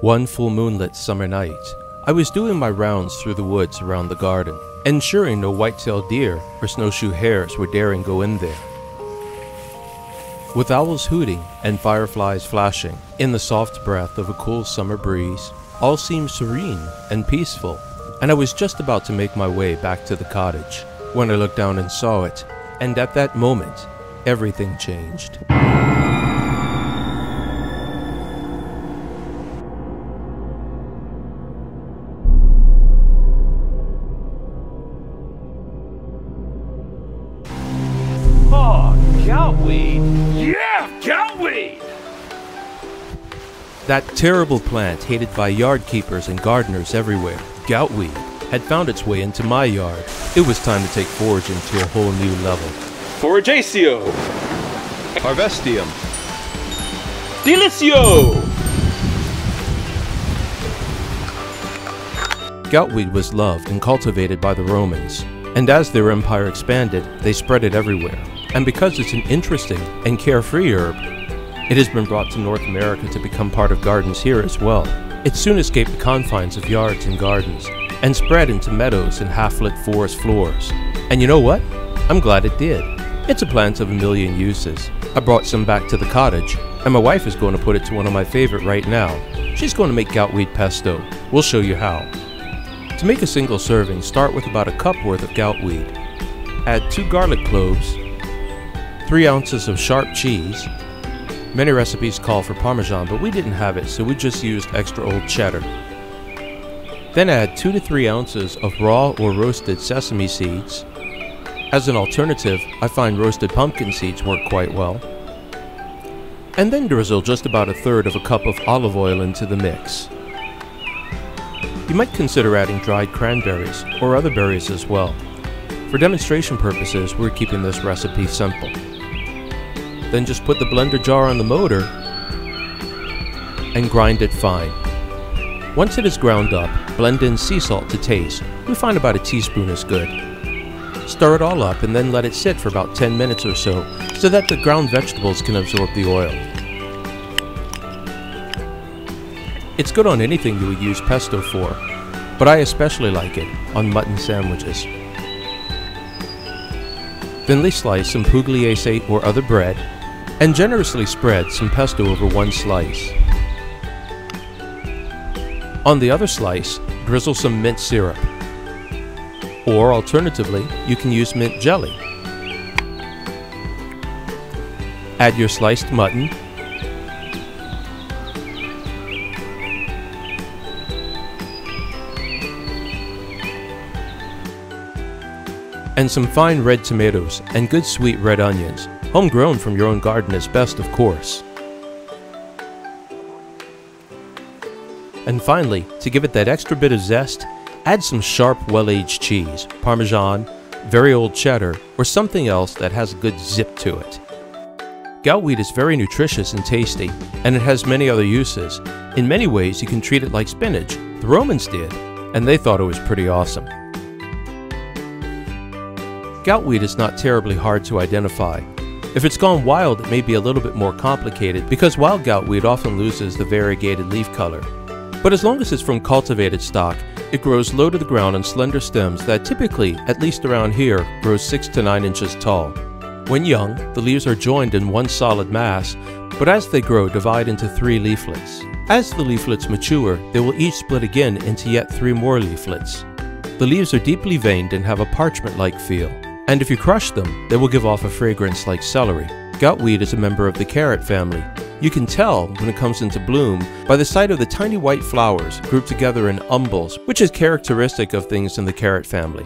One full moonlit summer night, I was doing my rounds through the woods around the garden, ensuring no white-tailed deer or snowshoe hares were daring go in there. With owls hooting and fireflies flashing in the soft breath of a cool summer breeze, all seemed serene and peaceful, and I was just about to make my way back to the cottage when I looked down and saw it, and at that moment, everything changed. That terrible plant hated by yard keepers and gardeners everywhere, goutweed, had found its way into my yard. It was time to take foraging to a whole new level. Forageatio. Harvestium. Delicio. Goutweed was loved and cultivated by the Romans, and as their empire expanded, they spread it everywhere. And because it's an interesting and carefree herb, it has been brought to North America to become part of gardens here as well. It soon escaped the confines of yards and gardens and spread into meadows and half-lit forest floors. And you know what? I'm glad it did. It's a plant of a million uses. I brought some back to the cottage, and my wife is going to put it to one of my favorite right now. She's going to make goutweed pesto. We'll show you how. To make a single serving, start with about a cup worth of goutweed. Add two garlic cloves, 3 ounces of sharp cheese. Many recipes call for Parmesan, but we didn't have it, so we just used extra old cheddar. Then add 2 to 3 ounces of raw or roasted sesame seeds. As an alternative, I find roasted pumpkin seeds work quite well. And then drizzle just about a third of a cup of olive oil into the mix. You might consider adding dried cranberries or other berries as well. For demonstration purposes, we're keeping this recipe simple. Then just put the blender jar on the motor and grind it fine. Once it is ground up, blend in sea salt to taste. We find about a teaspoon is good. Stir it all up and then let it sit for about 10 minutes or so so that the ground vegetables can absorb the oil. It's good on anything you would use pesto for, but I especially like it on mutton sandwiches. Thinly slice some pugliese or other bread, and generously spread some pesto over one slice. On the other slice, drizzle some mint syrup. Or alternatively, you can use mint jelly. Add your sliced mutton, and some fine red tomatoes and good sweet red onions, homegrown from your own garden is best of course. And finally, to give it that extra bit of zest, add some sharp well-aged cheese, parmesan, very old cheddar, or something else that has a good zip to it. Goutweed is very nutritious and tasty, and it has many other uses. In many ways, you can treat it like spinach. The Romans did, and they thought it was pretty awesome. Goutweed is not terribly hard to identify. If it's gone wild, it may be a little bit more complicated because wild goutweed often loses the variegated leaf color. But as long as it's from cultivated stock, it grows low to the ground on slender stems that typically, at least around here, grows 6 to 9 inches tall. When young, the leaves are joined in one solid mass, but as they grow, divide into three leaflets. As the leaflets mature, they will each split again into yet three more leaflets. The leaves are deeply veined and have a parchment-like feel and if you crush them, they will give off a fragrance like celery. Goutweed is a member of the carrot family. You can tell when it comes into bloom by the sight of the tiny white flowers grouped together in umbels, which is characteristic of things in the carrot family.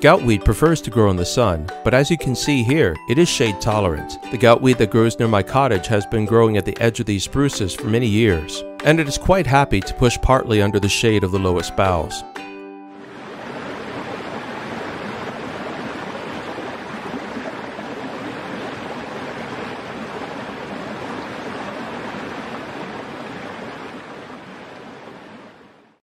Goutweed prefers to grow in the sun, but as you can see here, it is shade tolerant. The goutweed that grows near my cottage has been growing at the edge of these spruces for many years, and it is quite happy to push partly under the shade of the lowest boughs.